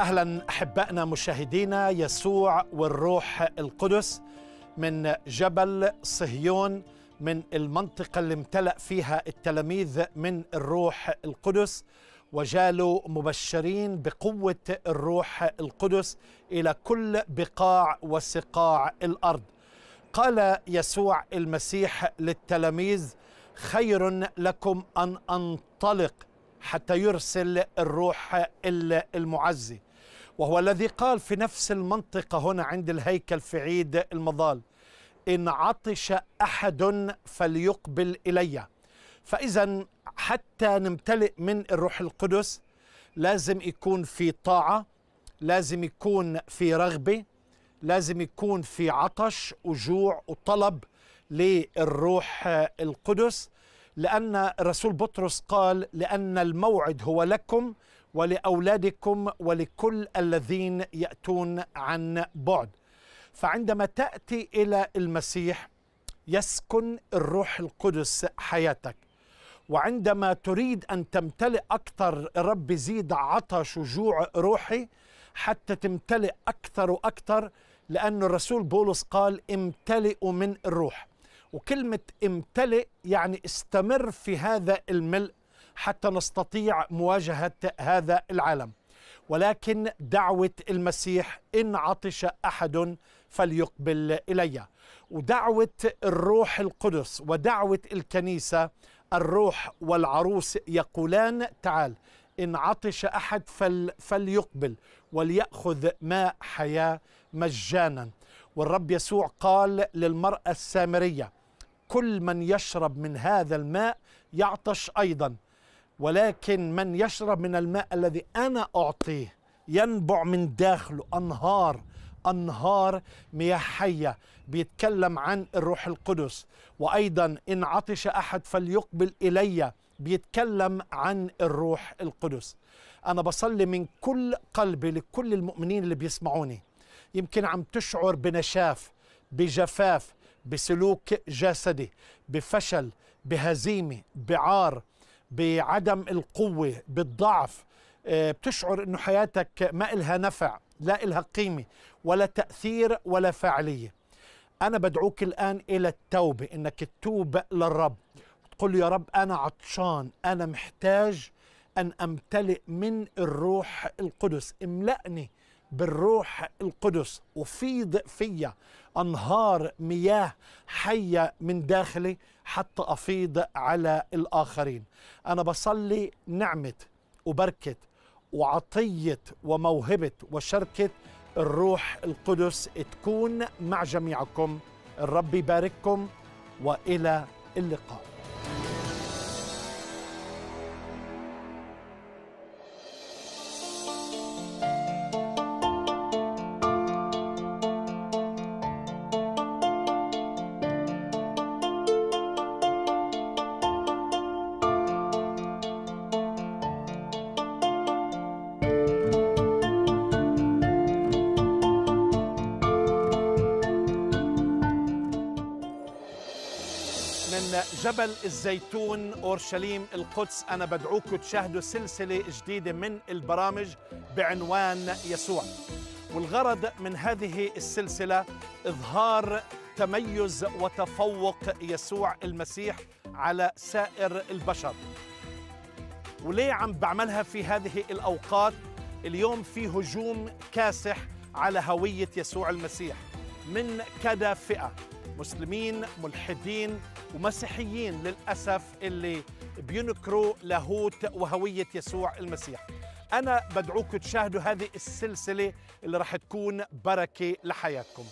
أهلا أحبائنا مشاهدينا يسوع والروح القدس من جبل صهيون من المنطقة اللي امتلأ فيها التلاميذ من الروح القدس وجالوا مبشرين بقوة الروح القدس إلى كل بقاع وسقاع الأرض. قال يسوع المسيح للتلاميذ خير لكم أن أنطلق حتى يرسل الروح المعزي. وهو الذي قال في نفس المنطقة هنا عند الهيكل في عيد المظال إن عطش أحد فليقبل إلي. فإذا حتى نمتلئ من الروح القدس لازم يكون في طاعة لازم يكون في رغبة لازم يكون في عطش وجوع وطلب للروح القدس. لأن الرسول بطرس قال لأن الموعد هو لكم ولأولادكم ولكل الذين يأتون عن بعد. فعندما تأتي إلى المسيح يسكن الروح القدس حياتك. وعندما تريد أن تمتلئ أكثر الرب يزيد عطش وجوع روحي حتى تمتلئ أكثر وأكثر لأن الرسول بولس قال امتلئوا من الروح. وكلمة امتلئ يعني استمر في هذا الملء. حتى نستطيع مواجهة هذا العالم. ولكن دعوة المسيح إن عطش أحد فليقبل إلي. ودعوة الروح القدس ودعوة الكنيسة الروح والعروس يقولان تعال إن عطش أحد فل فليقبل وليأخذ ماء حياة مجانا. والرب يسوع قال للمرأة السامرية كل من يشرب من هذا الماء يعطش أيضا ولكن من يشرب من الماء الذي أنا أعطيه ينبع من داخله. أنهار أنهار مياه حية. بيتكلم عن الروح القدس. وأيضا إن عطش أحد فليقبل إلي. بيتكلم عن الروح القدس. أنا بصلي من كل قلبي لكل المؤمنين اللي بيسمعوني. يمكن عم تشعر بنشاف بجفاف بسلوك جسدي بفشل بهزيمة بعار بعدم القوة بالضعف. بتشعر إنه حياتك ما إلها نفع لا إلها قيمة ولا تأثير ولا فاعلية. أنا بدعوك الآن إلى التوبة إنك تتوب للرب. تقول له يا رب أنا عطشان أنا محتاج أن أمتلئ من الروح القدس. املأني بالروح القدس. وفيض فيا أنهار مياه حية من داخلي حتى أفيض على الآخرين. أنا بصلي نعمة وبركة وعطية وموهبة وشركة الروح القدس تكون مع جميعكم. الرب يبارككم وإلى اللقاء. من جبل الزيتون أورشليم القدس. أنا بدعوكم تشاهدوا سلسلة جديدة من البرامج بعنوان يسوع. والغرض من هذه السلسلة إظهار تميز وتفوق يسوع المسيح على سائر البشر. وليه عم بعملها في هذه الأوقات؟ اليوم في هجوم كاسح على هوية يسوع المسيح. من كذا فئة؟ مسلمين ملحدين ومسيحيين للأسف اللي بينكروا لاهوت وهوية يسوع المسيح. أنا بدعوكم تشاهدوا هذه السلسلة اللي رح تكون بركة لحياتكم.